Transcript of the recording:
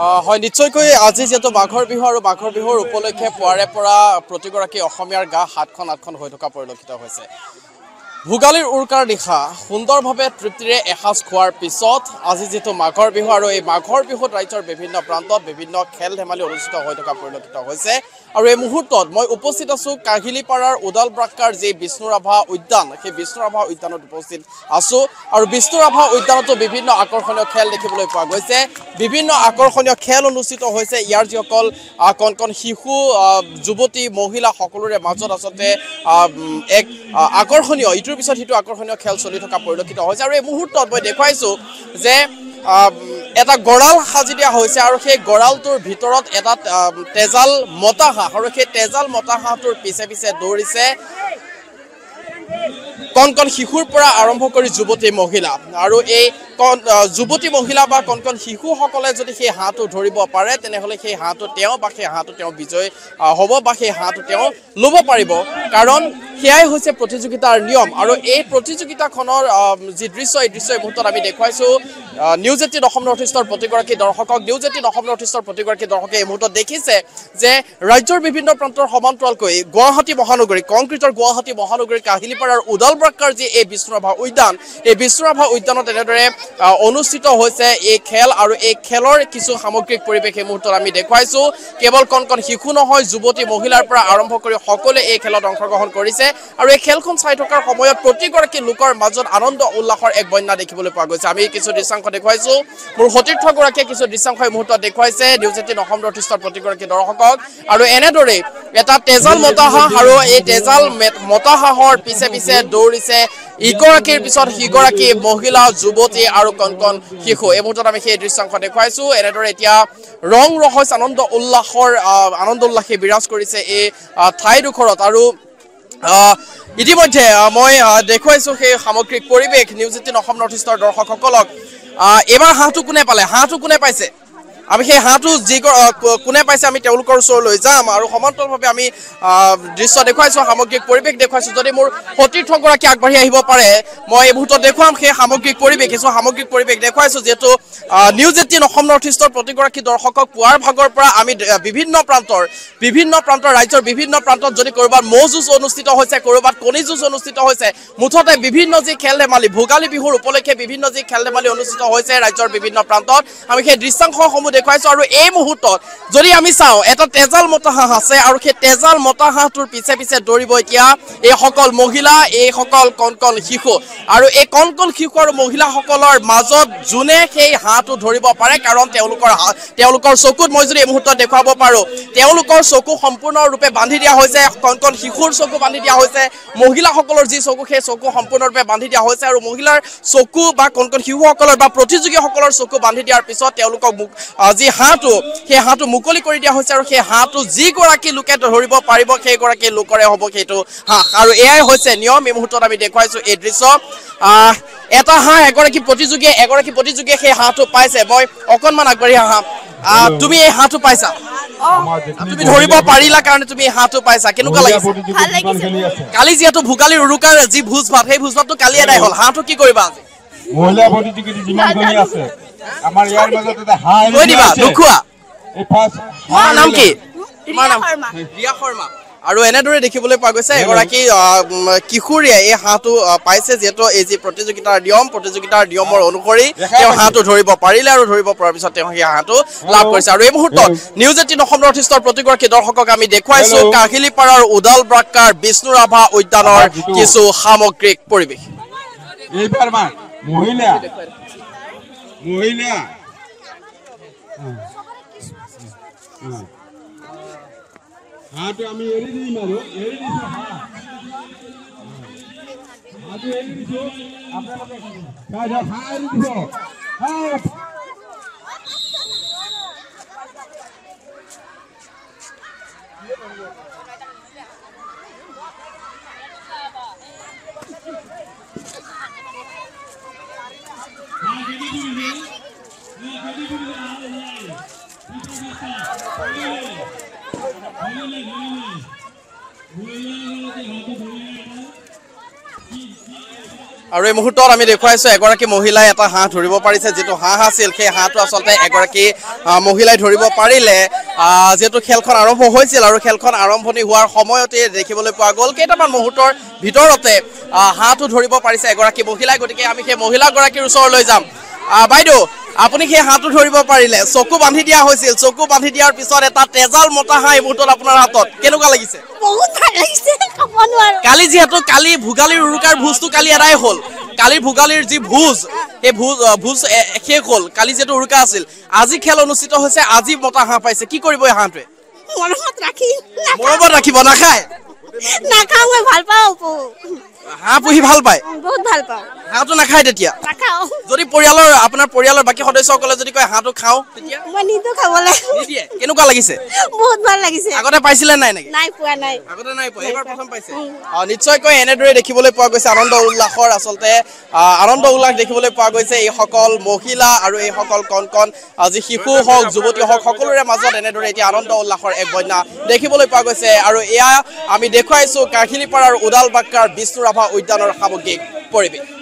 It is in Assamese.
হয় নিশ্চয়কৈ আজি যিহেতু মাঘৰ বিহু আৰু মাঘৰ বিহুৰ উপলক্ষে পুৱাৰে পৰা প্ৰতিগৰাকী অসমীয়াৰ গা সাতখন আঠখন হৈ থকা পৰিলক্ষিত হৈছে। ভোগালীৰ উৰুকাৰ নিশা সুন্দৰভাৱে তৃপ্তিৰে এসাঁজ খোৱাৰ পিছত আজি যিটো মাঘৰ বিহু আৰু এই মাঘৰ বিহুত ৰাজ্যৰ বিভিন্ন প্ৰান্তত বিভিন্ন খেল ধেমালি অনুষ্ঠিত হৈ থকা পৰিলক্ষিত হৈছে। আৰু এই মুহূৰ্তত মই উপস্থিত আছোঁ কাহিলীপাৰাৰ উদালব্ৰাক্কাৰ যি বিষ্ণুৰাভা উদ্যান সেই বিষ্ণুৰাভা উদ্যানত উপস্থিত আছোঁ। আৰু বিষ্ণুৰাভা উদ্যানতো বিভিন্ন আকৰ্ষণীয় খেল দেখিবলৈ পোৱা গৈছে। বিভিন্ন আকৰ্ষণীয় খেল অনুষ্ঠিত হৈছে। ইয়াৰ যিসকল কণ কণ শিশু যুৱতী মহিলা সকলোৰে মাজত আচলতে এক আকৰ্ষণীয় ইটোৰ পিছত সিটো আকৰ্ষণীয় খেল চলি থকা পৰিলক্ষিত হৈছে। আৰু এই মুহূৰ্তত মই দেখুৱাইছোঁ যে এটা গঁৰাল সাজি দিয়া হৈছে আৰু সেই গঁৰালটোৰ ভিতৰত এটা তেজাল মতা হাঁহ আৰু সেই তেজাল মতা হাঁহটোৰ পিছে পিছে দৌৰিছে। কণ কণ শিশুৰ পৰা আৰম্ভ কৰি যুৱতী মহিলা। আৰু এই কণ যুৱতী মহিলা বা কণ কণ শিশুসকলে যদি সেই হাঁহটো ধৰিব পাৰে তেনেহ'লে সেই হাঁহটো তেওঁ বা সেই হাঁহটো তেওঁ বিজয় হ'ব বা সেই হাঁহটো তেওঁ ল'ব পাৰিব। কাৰণ সেয়াই হৈছে প্ৰতিযোগিতাৰ নিয়ম। আৰু এই প্ৰতিযোগিতাখনৰ যি দৃশ্য এই দৃশ্য এই মুহূৰ্তত আমি দেখুৱাইছোঁ নিউজ এইটিন অসম নৰ্থ ইষ্টৰ প্ৰতিগৰাকী দৰ্শকক নিউজ এইটিন অসম নৰ্থ ইষ্টৰ প্ৰতিগৰাকী দৰ্শকে এই মুহূৰ্তত দেখিছে যে ৰাজ্যৰ বিভিন্ন প্ৰান্তৰ সমান্তৰালকৈ গুৱাহাটী মহানগৰী কংক্ৰিটৰ গুৱাহাটী মহানগৰীৰ কাহিলীপাৰাৰ উদালব্ৰাক্কাৰ যি এই বিষ্ণুৰাভা উদ্যান এই বিষ্ণুৰাভা উদ্যানত এনেদৰে অনুষ্ঠিত হৈছে এই খেল আৰু এই খেলৰ কিছু সামগ্ৰিক পৰিৱেশ এই মুহূৰ্তত আমি দেখুৱাইছোঁ। কেৱল কণ কণ শিশু নহয় যুৱতী মহিলাৰ পৰা আৰম্ভ কৰি সকলোৱে এই খেলত অংশগ্ৰহণ কৰিছে আৰু এই খেলখন চাই থকাৰ সময়ত প্ৰতিগৰাকী লোকৰ মাজত আনন্দ উল্লাসৰ এক বন্যা দেখিবলৈ পোৱা গৈছে। আমি কিছু দৃশ্যাংশ দেখুৱাইছোঁ। মোৰ সতীৰ্থগৰাকীয়ে কিছু দৃশ্যাংশ এই মুহূৰ্তত দেখুৱাইছে। নিউজ এইটিন অসম নৰ্থ ইষ্টৰ প্ৰতিগৰাকী দৰ্শকক। আৰু এনেদৰেই এটা তেজাল মতা হাঁহ আৰু এই তেজাল মে- মতা হাঁহৰ পিছে পিছে দৌৰিছে ইগৰাকীৰ পিছত সিগৰাকী মহিলা যুৱতী আৰু কণ কণ শিশু। এই মুহূৰ্তত আমি সেই দৃশ্যাংশ দেখুৱাইছোঁ। এনেদৰে এতিয়া ৰং ৰহস্য আনন্দ উল্লাসৰ আনন্দ উল্লাসে বিৰাজ কৰিছে এই ঠাইডোখৰত। আৰু ইতিমধ্যে মই দেখুৱাইছোঁ সেই সামগ্ৰিক পৰিৱেশ। নিউজ এইটিন অসম নৰ্থ ইষ্টৰ দৰ্শকসকলক। এইবাৰ হাঁহটো কোনে পালে? হাঁহটো কোনে পাইছে? আমি সেই হাঁহটো যি কোনে পাইছে আমি তেওঁলোকৰ ওচৰলৈ যাম আৰু সমান্তৰালভাৱে আমি দৃশ্য দেখুৱাইছোঁ সামগ্ৰিক পৰিৱেশ দেখুৱাইছোঁ। যদি মোৰ সতীৰ্থগৰাকী আগবাঢ়ি আহিব পাৰে মই এই মুহূৰ্তত দেখুৱাম সেই সামগ্ৰিক পৰিৱেশ কিছু সামগ্ৰিক পৰিৱেশ দেখুৱাইছোঁ যিহেতু নিউজ এইটিন অসম নৰ্থ ইষ্টৰ প্ৰতিগৰাকী দৰ্শকক পুৱাৰ ভাগৰ পৰা আমি বিভিন্ন প্ৰান্তৰ বিভিন্ন প্ৰান্তৰ ৰাজ্যৰ বিভিন্ন প্ৰান্তত যদি ক'ৰবাত ম'হ যুঁজ অনুষ্ঠিত হৈছে ক'ৰবাত কণী যুঁজ অনুষ্ঠিত হৈছে মুঠতে বিভিন্ন যি খেল ধেমালি ভোগালী বিহুৰ উপলক্ষে বিভিন্ন যি খেল ধেমালি অনুষ্ঠিত হৈছে ৰাজ্যৰ বিভিন্ন প্ৰান্তত আমি সেই দৃশ্যাংশসমূহ দেখুৱাইছোঁ আৰু এই মুহূৰ্তত যদি আমি চাওঁ এটা তেজাল মতা হাঁহ আছে আৰু সেই তেজাল মতা হাঁহটোৰ পিছে পিছে দৌৰিব এতিয়া এইসকল মহিলা এইসকল কণ কণ শিশু। আৰু এই কণ কণ শিশু আৰু মহিলাসকলৰ মাজত যোনে সেই হাঁহটো ধৰিব পাৰে কাৰণ তেওঁলোকৰ হা- তেওঁলোকৰ চকুত মই যদি এই মুহূৰ্তত দেখুৱাব পাৰোঁ তেওঁলোকৰ চকু সম্পূৰ্ণৰূপে বান্ধি দিয়া হৈছে কণ কণ শিশুৰ চকু বান্ধি দিয়া হৈছে মহিলাসকলৰ যি চকু সেই চকু সম্পূৰ্ণৰূপে বান্ধি দিয়া হৈছে আৰু মহিলাৰ চকু বা কণ কণ শিশুসকলৰ বা প্ৰতিযোগীসকলৰ চকু বান্ধি দিয়াৰ পিছত তেওঁলোকক যি হাঁহটো সেই হাঁহটো মুকলি কৰি দিয়া হৈছে আৰু সেই হাঁহটো যিগৰাকী লোকে ধৰিব পাৰিব সেইগৰাকী লোকৰে হ'ব সেইটো হাঁহ। আৰু এয়াই হৈছে নিয়ম। এই মুহূৰ্তত আমি দেখুৱাইছোঁ এই দৃশ্য। এটা হাঁহ এগৰাকী প্ৰতিযোগীয়ে এগৰাকী প্ৰতিযোগীয়ে সেই হাঁহটো পাইছে। মই অকণমান আগবাঢ়ি আহা। আহ, তুমি এই হাঁহটো পাইছা? তুমি ধৰিব পাৰিলা কাৰণে তুমি এই হাঁহটো পাইছা। কেনেকুৱা লাগিছে? কালি যিহেতু ভোগালীৰ উৰুকাৰ যি ভোজ ভাত সেই ভোজ ভাতটো কালি এদাই হ'ল। হাঁহটো কি কৰিবা আজি? মহিলা প্ৰতিযোগিতা যিমানজনী আছে। আমাৰ ইয়াৰ মাজত এটা হাঁহ কৈ দিবা। নোখোৱা। তোমাৰ নাম কি? তোমাৰ ৰিয়া নাম শৰ্মা। ৰিয়া শৰ্মা। আৰু এনেদৰে দেখিবলৈ পোৱা গৈছে এগৰাকী কিশোৰীয়ে এই হাঁহটো পাইছে যিহেতু এই যি প্ৰতিযোগিতাৰ নিয়ম প্ৰতিযোগিতাৰ নিয়মৰ অনুসৰি তেওঁ হাঁহটো ধৰিব পাৰিলে আৰু ধৰিব পৰাৰ পিছত তেওঁ সেই হাঁহটো লাভ কৰিছে। আৰু এই মুহূৰ্তত নিউজ এইটিন অসম নৰ্থ ইষ্টৰ প্ৰতিগৰাকী দৰ্শকক আমি দেখুৱাইছো. কাহিলীপাৰাৰ উদাল ব্ৰাক্কাৰ বিষ্ণুৰাভা উদ্যানৰ কিছু সামগ্ৰিক পৰিৱেশ। এইবাৰ মান মহিলা মহিলা হাঁহটো আমি এৰি দিম আৰু এৰি দিছো? হাঁহ হাঁহটো এৰি দিছো। আপোনালোকে আৰু এই মুহূৰ্তত আমি দেখুৱাইছোঁ এগৰাকী মহিলাই এটা হাঁহ ধৰিব পাৰিছে যিটো হাঁহ আছিল সেই হাঁহটো আচলতে এগৰাকী মহিলাই ধৰিব পাৰিলে যিহেতু খেলখন আৰম্ভ হৈছিল আৰু খেলখন আৰম্ভণি হোৱাৰ সময়তে দেখিবলৈ পোৱা গ'ল। কেইটামান মুহূৰ্তৰ ভিতৰতে হাঁহটো ধৰিব পাৰিছে এগৰাকী মহিলাই গতিকে আমি সেই মহিলাগৰাকীৰ ওচৰলৈ যাম। বাইদেউ আপুনি সেই হাঁহটো ধৰিব পাৰিলে। চকু বান্ধি দিয়া হৈছিল। চকু বান্ধি দিয়াৰ পিছত এটা তেজাল মতা হাঁহ এই মুহূৰ্তত আপোনাৰ হাতত। কেনেকুৱা লাগিছে? কালি যিহেতু কালি ভোগালীৰ উৰুকাৰ ভোজটো কালি এদাই হ'ল। কালিৰ ভোগালীৰ যি ভোজ সেই ভোজ ভোজ শেষ হ'ল। কালি যিহেতু উৰুকা আছিল আজি খেল অনুষ্ঠিত হৈছে আজি মতা হাঁহ পাইছে। কি কৰিব এই হাঁহটোৱে? মৰমত ৰাখিব নাখায়। নাখাওঁ ভাল পাওঁ। হাঁহ পুহি ভাল পায়? বহুত ভাল পাওঁ। হাঁহটো নাখায় তেতিয়া? নাখাওঁ। যদি পৰিয়ালৰ আপোনাৰ পৰিয়ালৰ বাকী সদস্যসকলে যদি কয় হাঁহটো খাওঁ তেতিয়া? মই নিদো খাবলৈ। নিদিয়ে? কেনেকুৱা লাগিছে? বহুত ভাল লাগিছে। আগতে পাইছিলে নাই নেকি? নাই পোৱা নাই। আগতে নাই পোৱা এইবাৰ প্ৰথম পাইছে। অ, নিশ্চয়কৈ এনেদৰে দেখিবলৈ পোৱা গৈছে আনন্দ উল্লাসৰ আচলতে। আনন্দ উল্লাস দেখিবলৈ পোৱা গৈছে এইসকল মহিলা আৰু এইসকল কণ কণ যি শিশু হওক যুৱতী হওক সকলোৰে মাজত এনেদৰে এতিয়া আনন্দ উল্লাসৰ এক বন্যা দেখিবলৈ পোৱা গৈছে। আৰু এয়া আমি দেখুৱাইছো কাহিলীপাৰাৰ উদাল বাক্কাৰ বিষ্ণু ৰাভা উদ্যানৰ সামগ্ৰিক পৰিৱেশ।